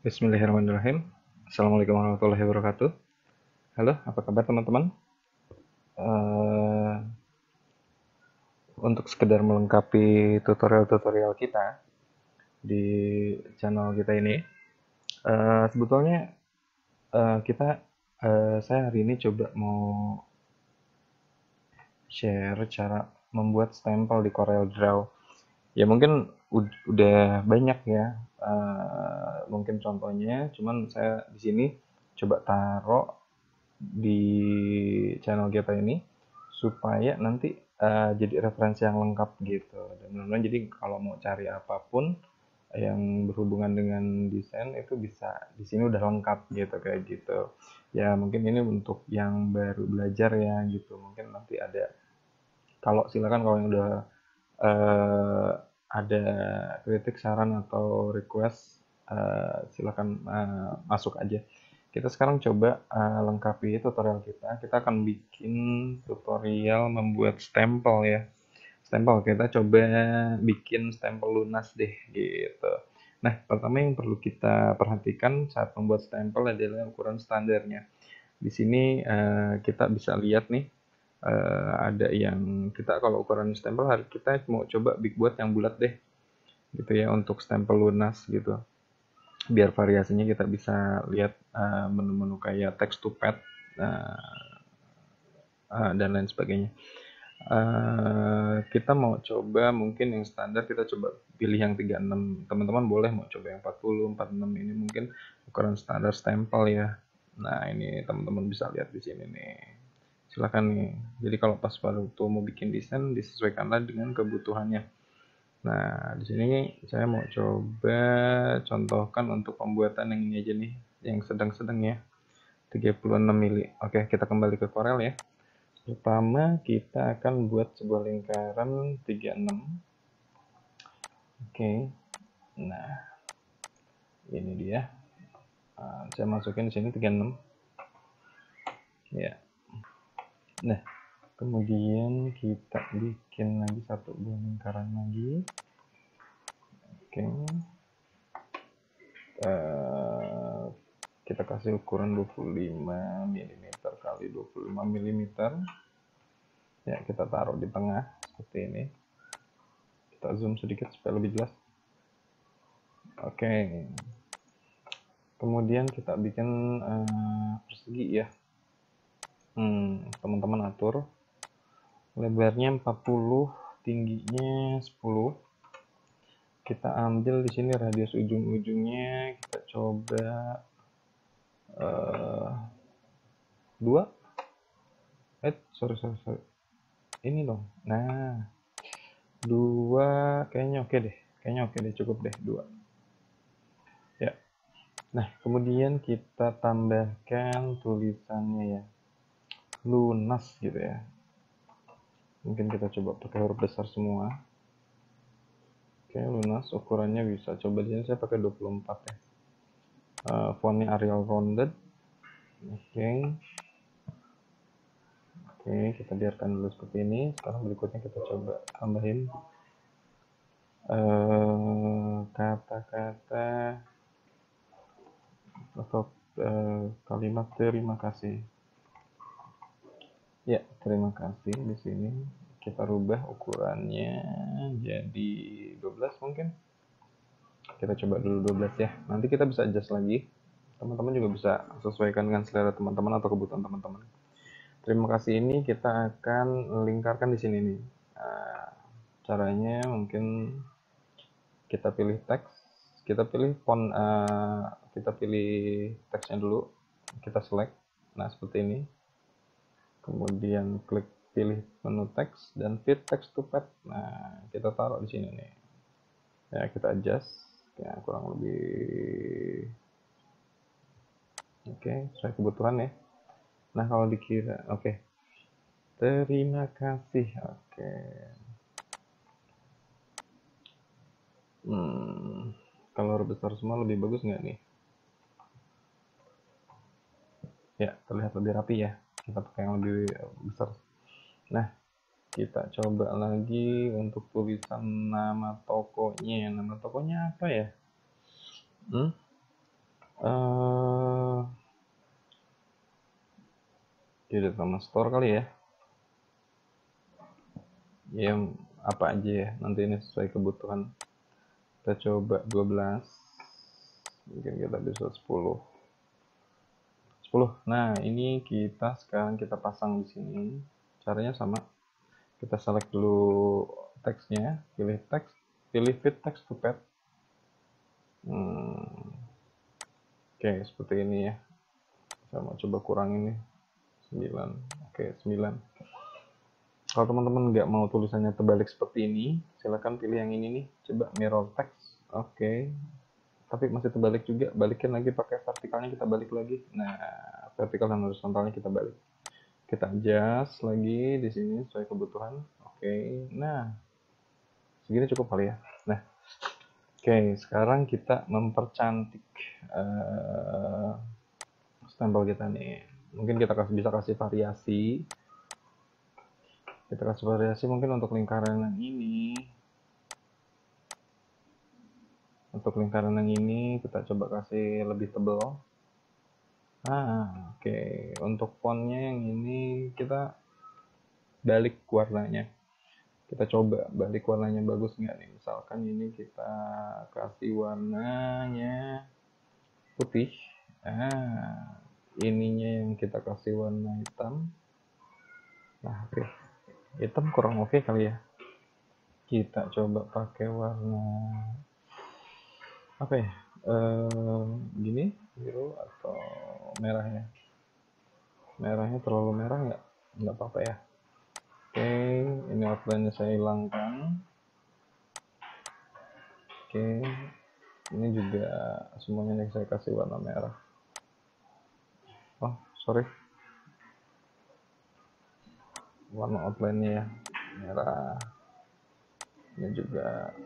Bismillahirrahmanirrahim. Assalamualaikum warahmatullahi wabarakatuh. Halo, apa kabar teman-teman? Uh, untuk sekedar melengkapi tutorial-tutorial kita di channel kita ini, uh, sebetulnya uh, kita, uh, saya hari ini coba mau share cara membuat stempel di Corel Draw. Ya mungkin udah banyak ya uh, mungkin contohnya. Cuman saya di sini coba taruh di channel kita ini supaya nanti uh, jadi referensi yang lengkap gitu. Dan teman-teman jadi kalau mau cari apa pun yang berhubungan dengan desain itu bisa di sini udah lengkap gitu kayak gitu. Ya mungkin ini untuk yang baru belajar ya gitu. Mungkin nanti ada kalau silakan kalau yang udah uh, ada kritik, saran atau request, uh, silakan uh, masuk aja. Kita sekarang coba uh, lengkapi tutorial kita. Kita akan bikin tutorial membuat stempel ya. Stempel kita coba bikin stempel lunas deh gitu. Nah, pertama yang perlu kita perhatikan saat membuat stempel adalah ukuran standarnya. Di sini uh, kita bisa lihat nih uh, ada yang kita kalau ukuran stempel hari kita mau coba big buat yang bulat deh gitu ya untuk stempel lunas gitu. Biar variasinya kita bisa lihat uh, menu-menu kayak text to pad uh, uh, dan lain sebagainya. Uh, kita mau coba mungkin yang standar kita coba pilih yang 36 teman-teman boleh mau coba yang 40 46 ini mungkin ukuran standar stempel ya. Nah ini teman-teman bisa lihat di sini nih silahkan nih. Jadi kalau pas waktu mau bikin desain disesuaikanlah dengan kebutuhannya. Nah di sini saya mau coba contohkan untuk pembuatan yang ini aja nih. Yang sedang-sedang ya. 36 mili. Oke kita kembali ke Corel ya. Pertama kita akan buat sebuah lingkaran 36 oke. Nah ini dia. Nah, saya masukin di sini 36 ya Nah, kemudian kita bikin lagi satu buah lingkaran lagi. Oke. Uh, kita kasih ukuran 25 mm kali 25 mm. Ya, kita taruh di tengah seperti ini. Kita zoom sedikit supaya lebih jelas. Oke. Kemudian kita bikin uh, persegi ya hmm, teman-teman atur. Lebarnya 40 tingginya 10 kita ambil di sini radius ujung-ujungnya. Kita coba uh, eh sorry sorry sorry. Ini dong. Nah dua. Kayaknya oke deh. Kayaknya oke deh. Cukup deh. Dua. Ya. Nah kemudian kita tambahkan tulisannya ya lunas gitu ya. Mungkin kita coba pakai huruf besar semua. Oke lunas ukurannya bisa. Coba di sini saya pakai 24 ya. Uh, fontnya Arial rounded. Oke. Oke kita biarkan dulu seperti ini. Sekarang berikutnya kita coba tambahin. Eh, kata-kata uh, atau uh, kalimat terima kasih Ya, terima kasih. Di sini kita rubah ukurannya jadi 12 mungkin. Kita coba dulu 12 ya. Nanti kita bisa adjust lagi. Teman-teman juga bisa sesuaikan dengan selera teman-teman atau kebutuhan teman-teman. Terima kasih ini kita akan lingkarkan di sini nih. Nah, caranya mungkin kita pilih teks, kita pilih font, uh, kita pilih teksnya dulu, kita select. Nah, seperti ini kemudian klik pilih menu teks dan fit text to pad nah kita taruh di sini nih. Ya kita adjust. Ya kurang lebih. Oke okay, sesuai kebutuhan ya. Nah kalau dikira oke. Okay. terima kasih. Oke. Okay. hmm kalau besar semua lebih bagus nggak nih? Ya terlihat lebih rapi ya kita pakai yang lebih besar. Nah kita coba lagi untuk tulisan nama tokonya. Nama tokonya apa ya? Hmm? uh, Unit sama store kali ya. Ya apa aja ya? Nanti ini sesuai kebutuhan. Kita coba 12 mungkin kita bisa 10 10 nah ini kita sekarang kita pasang di sini. Caranya sama. Kita select dulu teksnya. Pilih teks. Pilih fit text to pad hmm. oke seperti ini ya. Saya mau coba kurang ini 9 oke 9 kalau teman-teman nggak mau tulisannya terbalik seperti ini silahkan pilih yang ini nih. Coba mirror text. Oke tapi masih terbalik juga balikin lagi pakai vertikalnya kita balik lagi. Nah vertikal dan horizontalnya kita balik. Kita adjust lagi di sini sesuai kebutuhan. Oke nah segini cukup kali ya. Nah oke sekarang kita mempercantik uh, stempel kita nih. Mungkin kita kasih, bisa kasih variasi. Kita kasih variasi mungkin untuk lingkaran yang ini untuk lingkaran yang ini kita coba kasih lebih tebal ah oke. Okay. untuk fontnya yang ini kita balik warnanya. Kita coba balik warnanya bagus nggak nih? Misalkan ini kita kasih warnanya putih. Ah ininya yang kita kasih warna hitam. Nah oke. Okay. hitam kurang oke okay kali ya. Kita coba pakai warna apa ya ehm, gini biru atau merah ya merahnya terlalu merah nggak? Nggak apa-apa ya. Oke okay, ini outline nya saya hilangkan. Oke okay. ini juga semuanya yang saya kasih warna merah. Oh sorry. Warna outline nya ya merah. Ini juga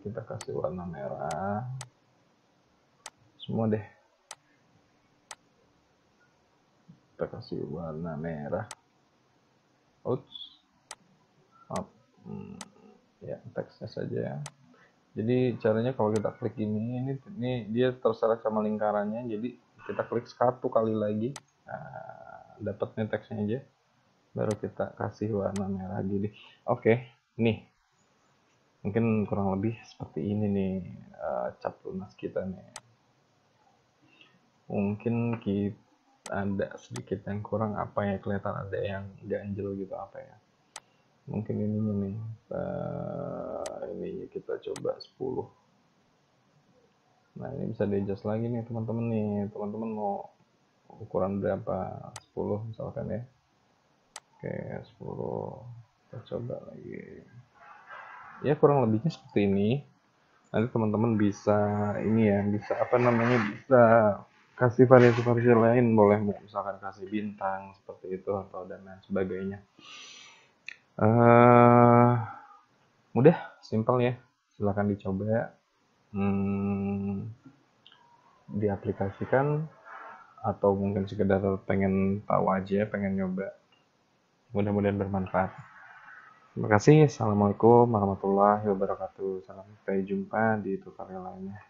kita kasih warna merah. Semua deh. Kita kasih warna merah. Up hmm, ya teksnya saja ya. Jadi caranya kalau kita klik ini ini ini dia terserah sama lingkarannya. Jadi kita klik satu kali lagi. Nah, dapatnya teksnya aja. Baru kita kasih warna merah gini. Oke nih mungkin kurang lebih seperti ini nih uh, cap lunas kita nih. Mungkin kita ada sedikit yang kurang apa ya kelihatan ada yang ganjel gitu apa ya. Mungkin ininya nih uh, ini kita coba 10 nah ini bisa di adjust lagi nih teman-teman nih. Teman-teman mau ukuran berapa? 10 misalkan ya. Oke 10 kita coba lagi ya kurang lebihnya seperti ini. Nanti teman-teman bisa ini ya bisa apa namanya bisa kasih variasi-variasi lain. Boleh misalkan kasih bintang seperti itu atau dan lain sebagainya. Uh, mudah simpel ya. Silahkan dicoba. Hmm, diaplikasikan. Atau mungkin sekedar pengen tahu aja, pengen nyoba. Mudah-mudahan bermanfaat. Terima kasih. Assalamualaikum warahmatullahi wabarakatuh. Sampai jumpa di tutorial lainnya.